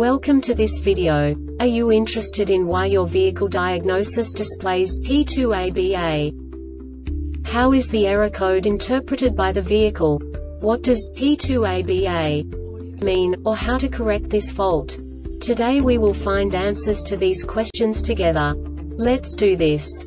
Welcome to this video. Are you interested in why your vehicle diagnosis displays P2ABA? How is the error code interpreted by the vehicle? What does P2ABA mean, or how to correct this fault? Today we will find answers to these questions together. Let's do this.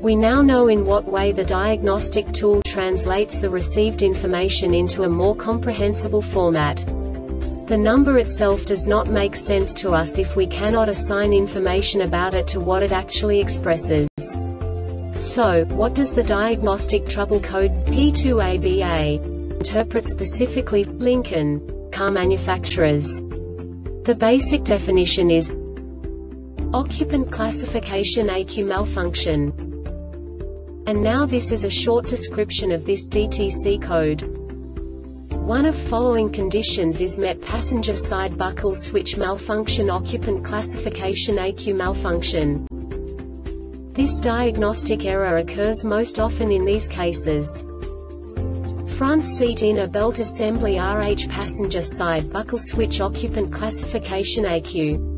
We now know in what way the diagnostic tool translates the received information into a more comprehensible format. The number itself does not make sense to us if we cannot assign information about it to what it actually expresses. So, what does the diagnostic trouble code P2ABA interpret specifically Lincoln car manufacturers? The basic definition is occupant classification ECU malfunction. And now this is a short description of this DTC code. One of following conditions is met passenger side buckle switch malfunction occupant classification ECU malfunction. This diagnostic error occurs most often in these cases. Front seat inner belt assembly RH passenger side buckle switch occupant classification ECU.